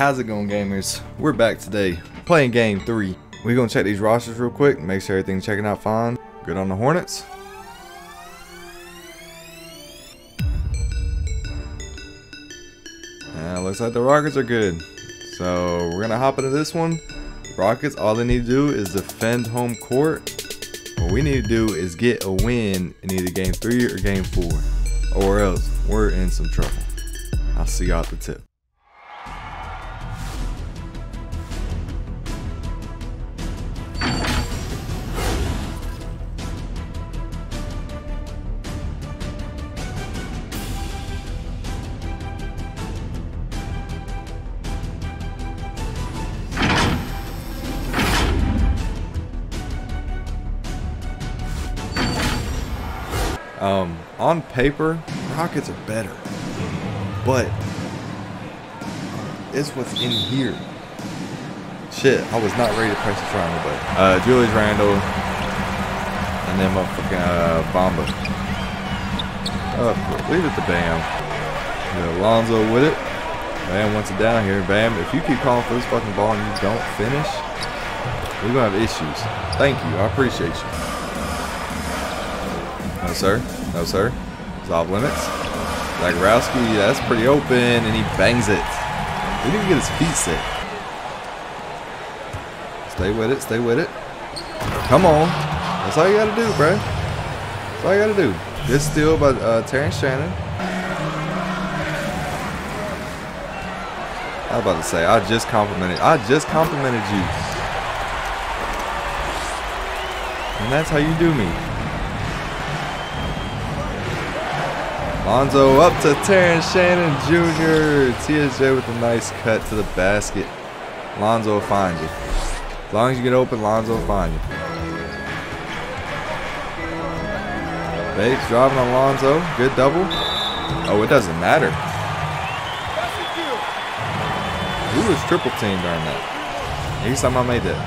how's it going gamers? We're back today, playing game 3. We're gonna check these rosters real quick, make sure everything's checking out fine. Good on the Hornets. Uh, looks like the Rockets are good. So we're gonna hop into this one. Rockets, all they need to do is defend home court. What we need to do is get a win in either game 3 or game 4. Or else we're in some trouble. I'll see y'all at the tip. On paper, Rockets are better, but it's what's in here. Shit, I was not ready to press the triangle but Uh, Julius Randle, and then motherfucking uh, Bamba. Uh, leave it to Bam. Alonzo with it. Bam wants it down here. Bam, if you keep calling for this fucking ball and you don't finish, we're gonna have issues. Thank you, I appreciate you. No, sir. No, sir. It's off limits. Zagorowski, that's pretty open, and he bangs it. He didn't get his feet set. Stay with it. Stay with it. Come on. That's all you got to do, bro. That's all you got to do. Good steal by uh, Terrence Shannon. I was about to say, I just complimented. I just complimented you. And that's how you do me. Lonzo up to Terrence Shannon Jr. TSJ with a nice cut to the basket. Lonzo will find you. As long as you get open, Lonzo will find you. Bates driving on Lonzo. Good double. Oh, it doesn't matter. Who was triple teamed during that. Time I made that.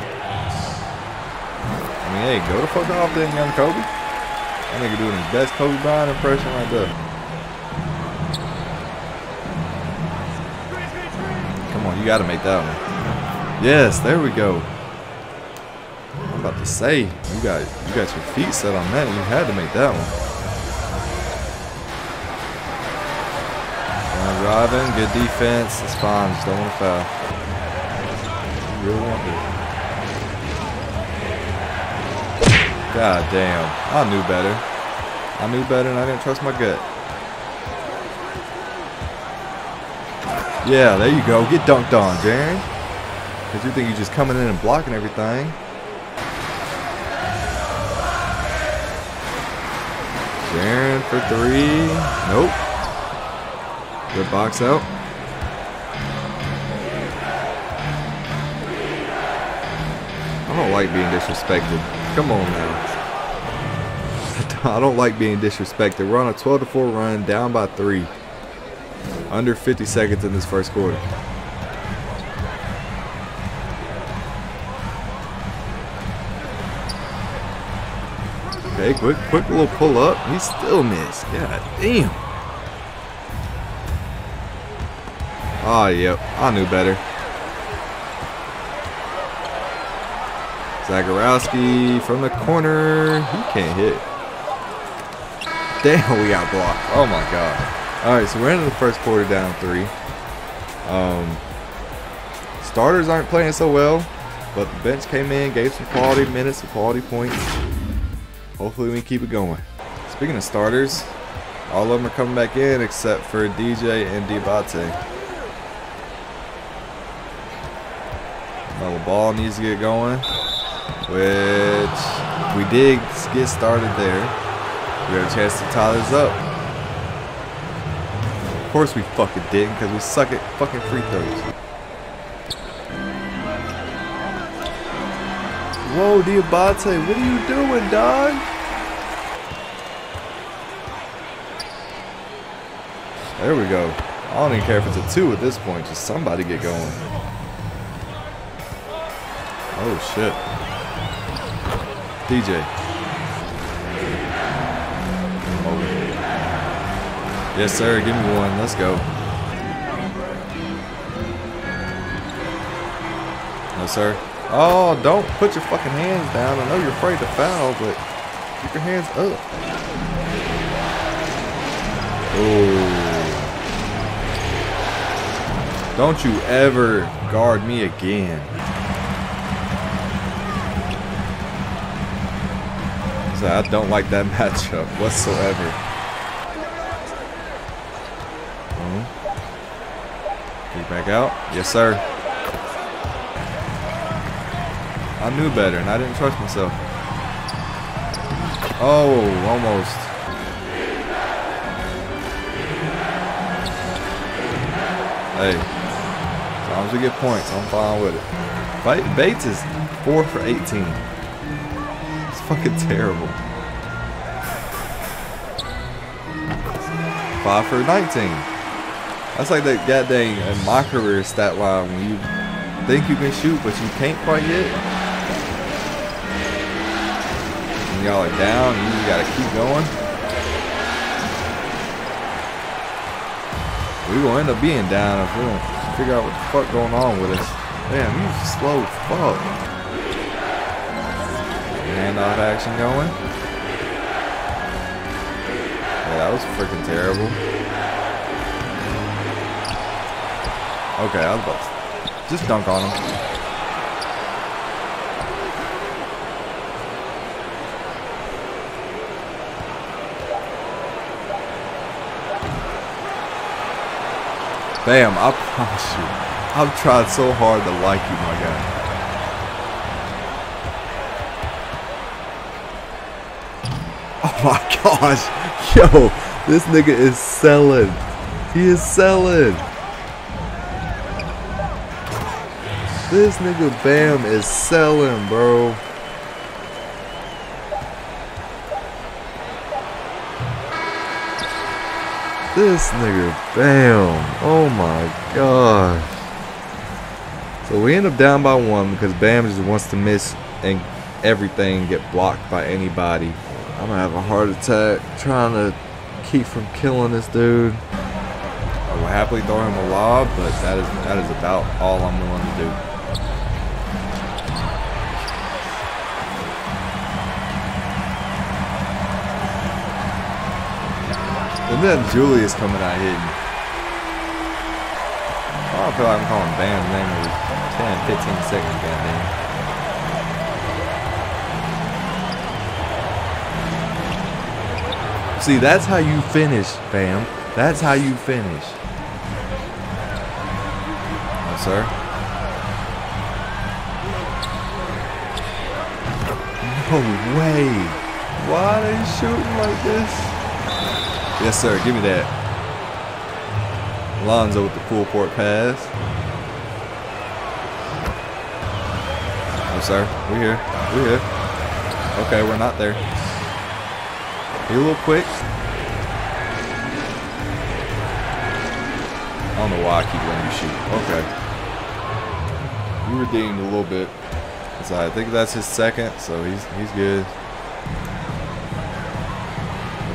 I mean, hey, go the fuck off then, young Kobe. That nigga doing his best Kobe Bryant impression right there. Come on, you gotta make that one. Yes, there we go. I'm about to say, you got you got your feet set on that. You had to make that one. Driving, good defense. It's fine. Just don't want to foul. You really want to. God damn. I knew better. I knew better and I didn't trust my gut. Yeah, there you go. Get dunked on, Jaren. Because you think you're just coming in and blocking everything. Jaren for three. Nope. Good box out. I don't like being disrespected. Come on now. I don't like being disrespected. We're on a 12 to 4 run, down by three. Under 50 seconds in this first quarter. Okay, quick, quick little pull up. He still missed. God damn. Oh, yep. I knew better. Zagorowski from the corner. He can't hit. Damn, we got blocked. Oh my god. Alright, so we're into the first quarter down three. Um, starters aren't playing so well, but the bench came in, gave some quality minutes, some quality points. Hopefully we keep it going. Speaking of starters, all of them are coming back in except for DJ and Diabate. Now the ball needs to get going, which we did get started there. We have a chance to tie this up course we fucking didn't, because we suck at fucking free throws. Whoa, Diabate, what are you doing, dog? There we go. I don't even care if it's a two at this point. Just somebody get going. Oh, shit. DJ. Yes, sir. Give me one. Let's go. No, sir. Oh, don't put your fucking hands down. I know you're afraid to foul, but keep your hands up. Oh. Don't you ever guard me again. I don't like that matchup whatsoever. Out. Yes, sir. I knew better, and I didn't trust myself. Oh, almost. Hey, as long as we get points, I'm fine with it. Bates is 4 for 18. It's fucking terrible. 5 for 19. That's like that goddamn in my career stat line when you think you can shoot, but you can't quite yet. y'all are down, you gotta keep going. We will end up being down if we don't figure out what the fuck going on with us. Damn, you slow fuck. Handoff action going. Yeah, that was freaking terrible. Okay, I was about to just dunk on him. Bam, I promise you. I've tried so hard to like you, my guy. Oh my gosh. Yo, this nigga is selling. He is selling. This nigga Bam is selling, bro. This nigga, bam. Oh my gosh. So we end up down by one because Bam just wants to miss and everything get blocked by anybody. I'm gonna have a heart attack trying to keep from killing this dude. I will happily throw him a lob, but that is that is about all I'm willing to do. Julius coming out hitting. Oh, I don't feel like I'm calling Bam's name every 10, 15 seconds, goddamn. See, that's how you finish, Bam. That's how you finish. No, sir. No way. Why are they shooting like this? Yes, sir. Give me that. Lonzo with the full court pass. No, sir. We're here. We're here. Okay, we're not there. Be a little quick. I don't know why I keep letting you shoot. Okay. You redeemed a little bit. So I think that's his second, so he's he's good.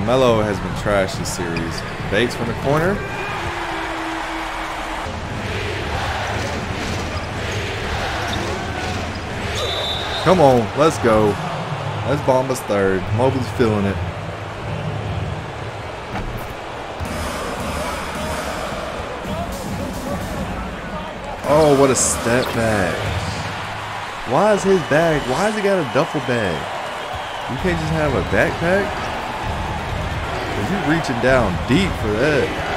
Melo has been trash this series. Bates from the corner. Come on, let's go. Let's bomb us third. Mobley's feeling it. Oh, what a step back. Why is his bag, why has he got a duffel bag? You can't just have a backpack? You reaching down deep for that.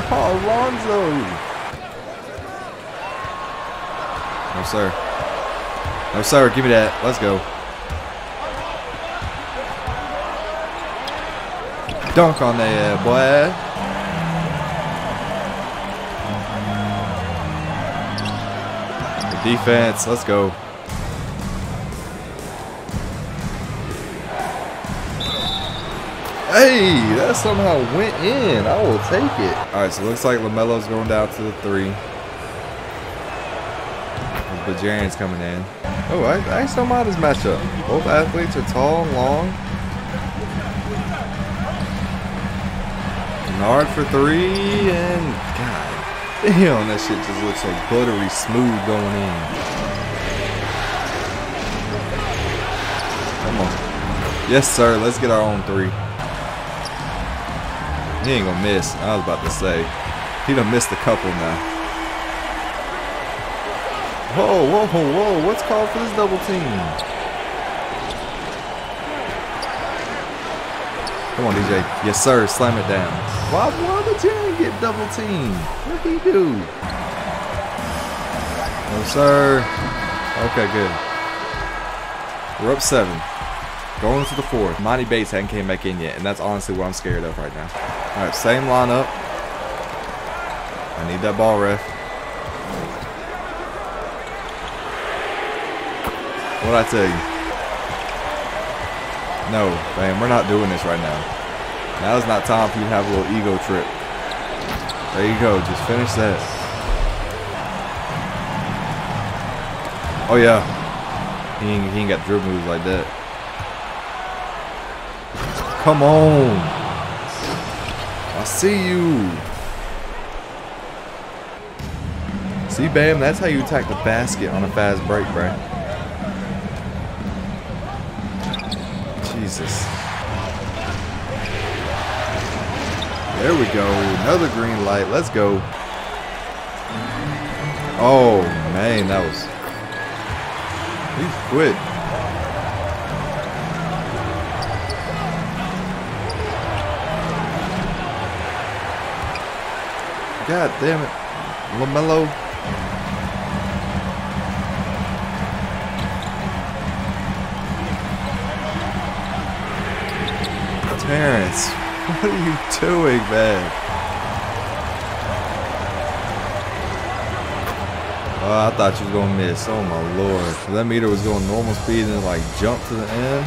Oh, Alonzo. No, sir. No, sir. Give me that. Let's go. Dunk on that, boy. Defense, let's go. Hey, that somehow went in. I will take it. All right, so it looks like LaMelo's going down to the three. Begarin's coming in. Oh, I, I don't mind this matchup. Both athletes are tall and long. Nard for three, and damn, that shit just looks so buttery smooth going in. Come on. Yes, sir. Let's get our own three. He ain't gonna miss. I was about to say. He done missed a couple now. Whoa, whoa, whoa. whoa. What's called for this double team? Come on, DJ. Yes, sir. Slam it down. Why, why Jay get double teamed? What did he do? No, sir. Okay, good. We're up seven. Going to the fourth. Monty Bates hadn't came back in yet, and that's honestly what I'm scared of right now. All right, same lineup. I need that ball ref. What'd I tell you? No, man, we're not doing this right now. Now is not time for you to have a little ego trip. There you go. Just finish that. Oh, yeah. He ain't, he ain't got dribble moves like that. Come on. I see you. See, Bam, that's how you attack the basket on a fast break, bro. Jesus. There we go. Another green light. Let's go. Oh, man. That was... He quit. God damn it. LaMelo Terrence, what are you doing, man? Oh, I thought you was gonna miss. Oh my lord. That meter was going normal speed and like jump to the end.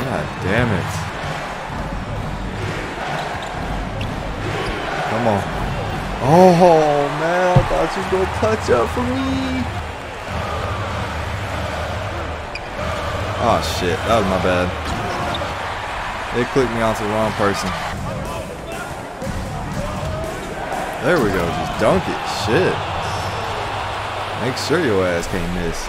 God damn it. Come on. Oh man, I thought you was gonna touch up for me. Oh shit, that was my bad. They clicked me onto the wrong person. There we go, just dunk it. Shit. Make sure your ass can't miss.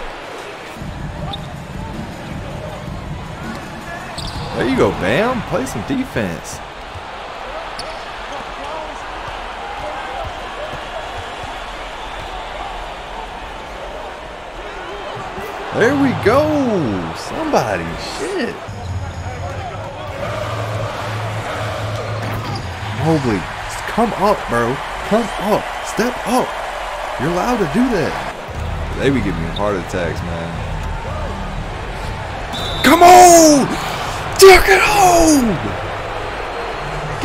There you go, Bam. Play some defense. There we go. Somebody. Shit. Mobley. Come up, bro. Come up. Step up. You're allowed to do that. They be giving me heart attacks, man. Come on! Duck it home!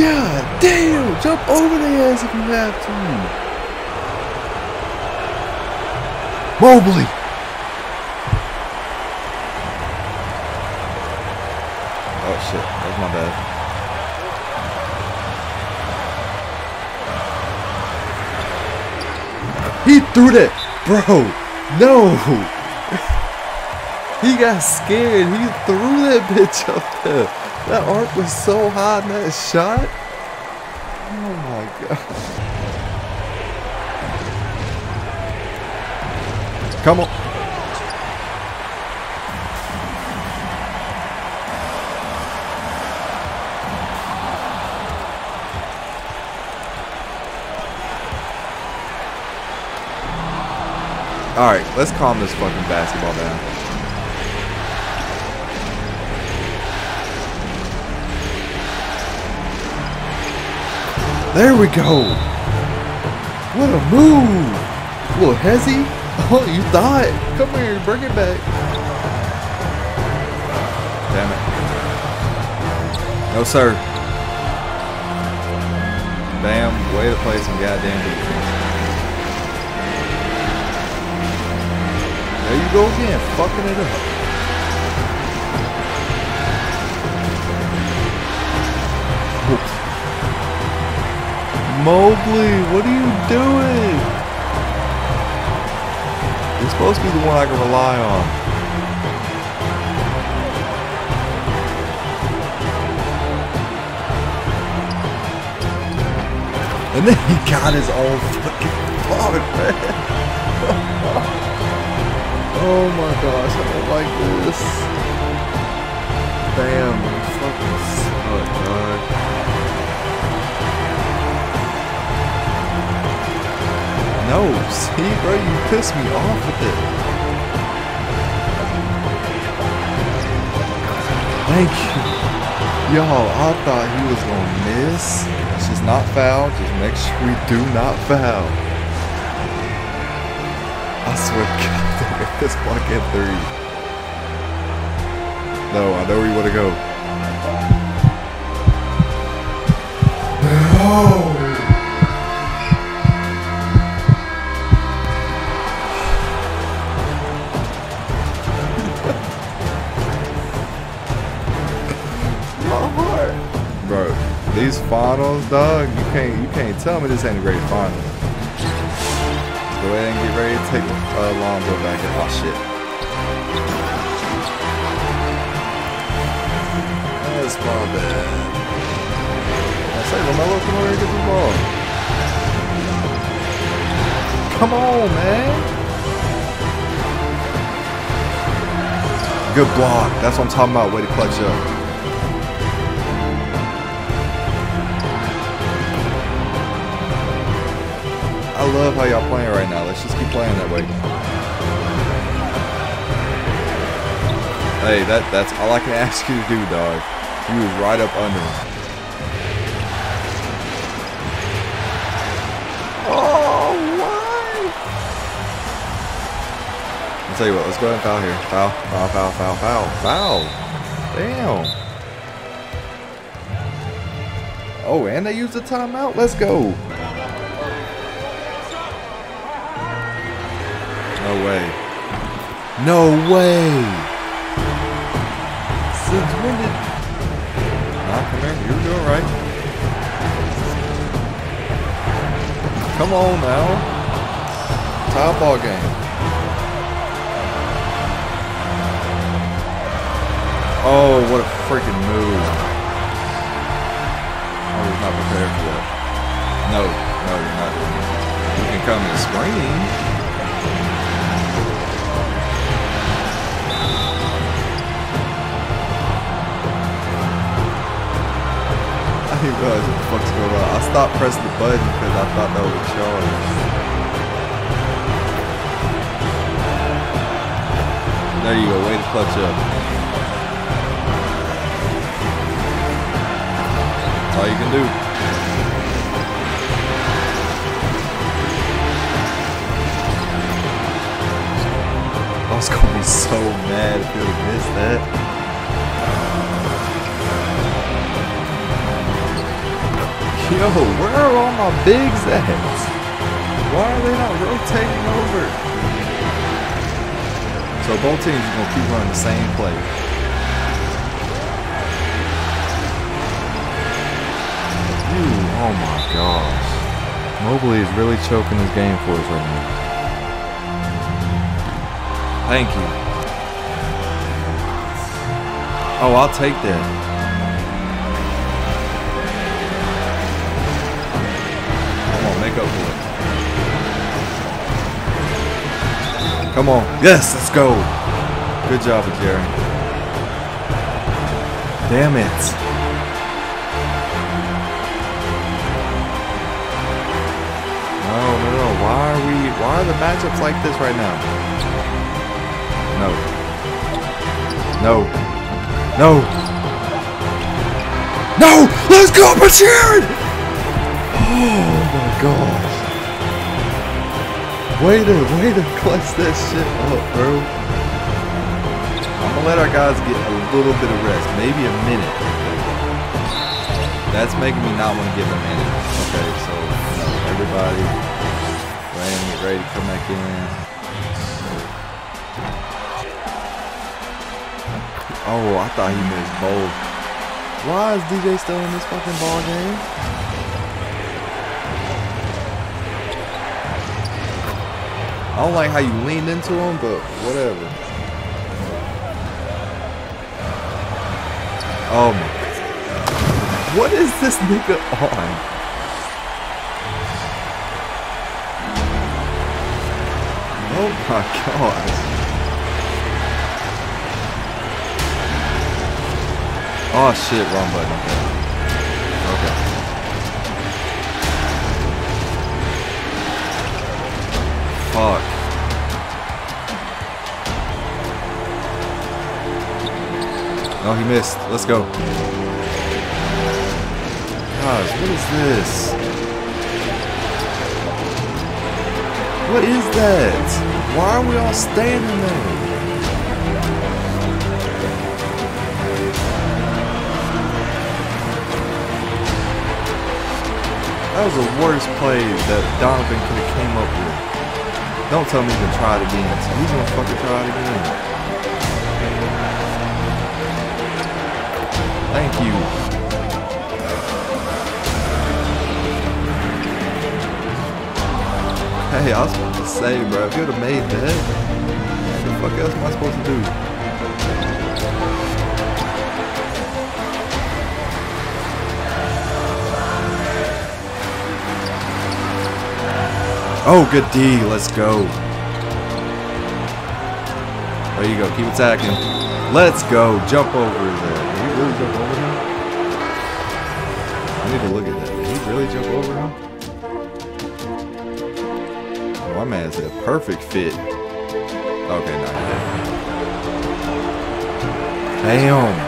God damn! Jump over the ass if you have to. Mobley! shit. That my bad. He threw that. Bro, no. he got scared. He threw that bitch up there. That arc was so high in that shot. Oh my god. Come on. Alright, let's calm this fucking basketball down. There we go. What a move. Little hezzy. Oh, you thought. Come here, bring it back. Damn it. No, sir. Bam, way to play some goddamn defense. go again, fucking it up. Mowgli, Mobley, what are you doing? You're supposed to be the one I can rely on. And then he got his own fucking phone, man oh my gosh, I don't like this. Damn, man, fucking suck. No, see, bro, you pissed me off with it. Thank you. Y'all, I thought he was gonna miss. Just not foul. Just make sure we do not foul. I swear to God, if this block at three. No, I know where you want to go. No! Bro, these finals, dog, you can't you can't tell me this ain't a great final. Go ahead and get ready uh, Lonzo back in. Oh shit. That's my bad. I say LaMelo, come over here and get the ball. Come on, man. Good block. That's what I'm talking about. Way to clutch up. I love how y'all playing right now. Let's just keep playing that way. Hey, that that's all I can ask you to do, dog. You was right up under him. Oh, why? I'll tell you what, let's go ahead and foul here. Foul, foul, foul, foul, foul, foul. Damn. Oh, and they used a timeout? Let's go. Way. No way. Since when did... Nah, come here. You're doing right. Come on now. Tie ball game. Oh, what a freaking move. I was not prepared for that. No, no, you're not. You can come and screen. I didn't realize what the fuck's going on. I stopped pressing the button because I thought that would charge. There you go, way to clutch up. That's all you can do. I was gonna be so mad if you missed that. Yo, where are all my bigs at? Why are they not rotating over? So both teams are going to keep running the same play. Oh my gosh. Mobley is really choking this game for us right now. Thank you. Oh, I'll take that. Make up for it. Come on. Yes, let's go. Good job, Jerry. Damn it. Why are we why are the matchups like this right now? No. No. No. No! Let's go, Bashir! Oh gosh. Way to, way to clutch that shit up, bro. I'm gonna let our guys get a little bit of rest, maybe a minute. That's making me not want to give a minute. Okay, so everybody, go ahead and get ready to come back in. Oh, I thought he missed both. Why is DJ still in this fucking ball game? I don't like how you leaned into him, but whatever. Oh my. What is this nigga on? Oh my god. Oh shit, wrong button. Fuck. Oh, he missed. Let's go. Gosh, what is this? What is that? Why are we all standing there? That was the worst play that Donovan could have came up with. Don't tell me gonna try it again. He's gonna fucking try it again. Thank you. Hey, I was supposed to say, bro, if you would have made that, what the fuck else am I supposed to do? Oh, good D. Let's go. There you go. Keep attacking. Let's go. Jump over there. Did he really jump over him? I need to look at that. Did he really jump over him? Oh, my man's a perfect fit. Okay, not yet. Damn.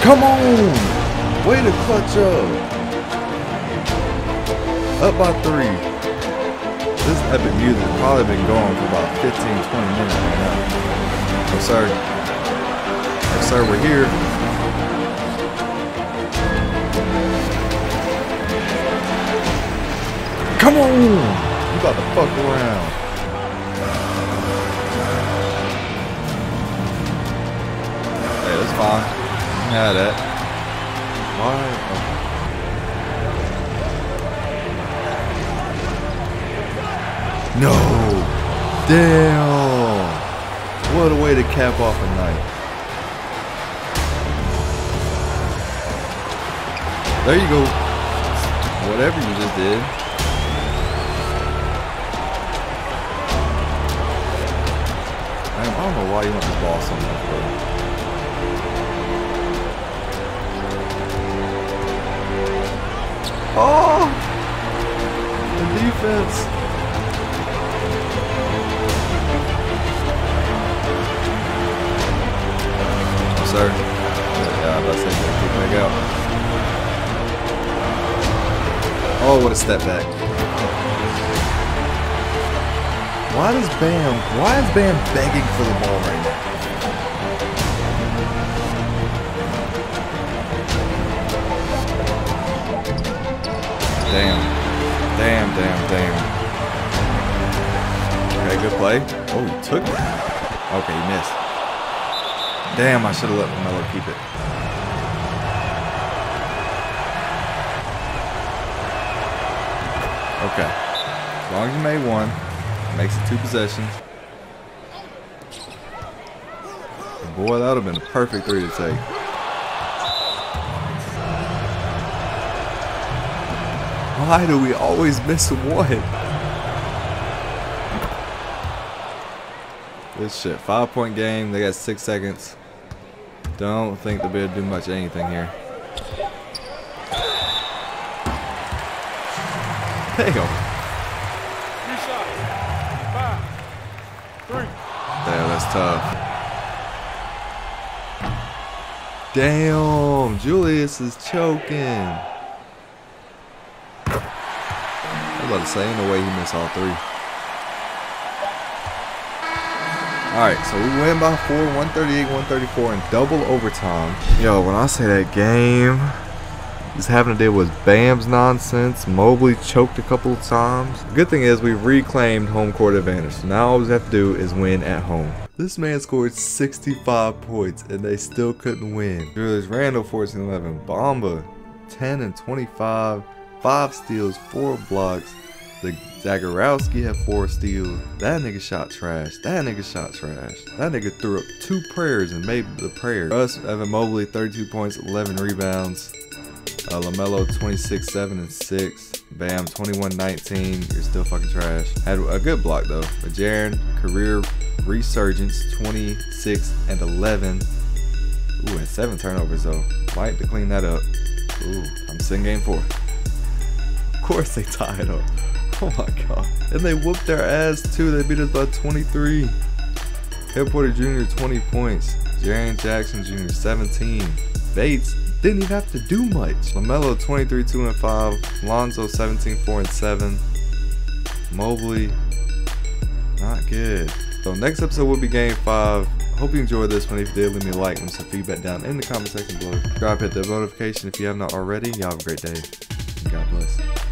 Come on! Way to clutch up. Up by three. This epic music probably been going for about 15, 20 minutes right now. Oh, sir. Oh, sir, we're here. Come on! You about to fuck around. Hey, that's fine. Yeah, that. Why? No! Damn! What a way to cap off a night. There you go. Whatever you just did. I don't know why you want the ball so much, bro. Oh! The defense! Oh, sir. Yeah, I'm about to kick back out. Oh, what a step back. Why does Bam, why is Bam begging for the ball right now? Damn. Damn, damn, damn. Okay, good play. Oh, he took it. Okay, he missed. Damn, I should have let Melo keep it. Okay. As long as you made one, makes it two possessions. Boy, that would have been a perfect three to take. Why do we always miss one? This shit, five point game, they got six seconds. Don't think they'll be able to do much anything here. Damn. Three shots. Five. Three. Damn, that's tough. Damn, Julius is choking. About to say, ain't no way he missed all three. Alright, so we win by four, 138, 134 in double overtime. Yo, when I say that game, just having to deal with Bam's nonsense. Mobley choked a couple of times. Good thing is we reclaimed home court advantage. So now all we have to do is win at home. This man scored 65 points and they still couldn't win. Julius Randle 14 11. Bamba 10 and 25. 5 steals, 4 blocks. The Zagorowski had 4 steals. That nigga shot trash. That nigga shot trash. That nigga threw up 2 prayers and made the prayer. Us, Evan Mobley 32 points, 11 rebounds. Uh, LaMelo 26, 7, and 6. Bam 21, 19. You're still fucking trash. Had a good block though. But Jaren, career resurgence 26 and 11. Ooh, and 7 turnovers though. Might to clean that up. Ooh, I'm sitting game 4. Of course they tied up. Oh my god. And they whooped their ass too. They beat us by 23. Kevin Porter Jr. 20 points. Jaren Jackson Jr. 17. Bates didn't even have to do much. LaMelo 23 2 and 5. Lonzo 17 4 and 7. Mobley not good. So next episode will be game 5. Hope you enjoyed this one. If you did, leave me a like and some feedback down in the comment section below. Subscribe, hit the notification if you have not already. Y'all have a great day. God bless.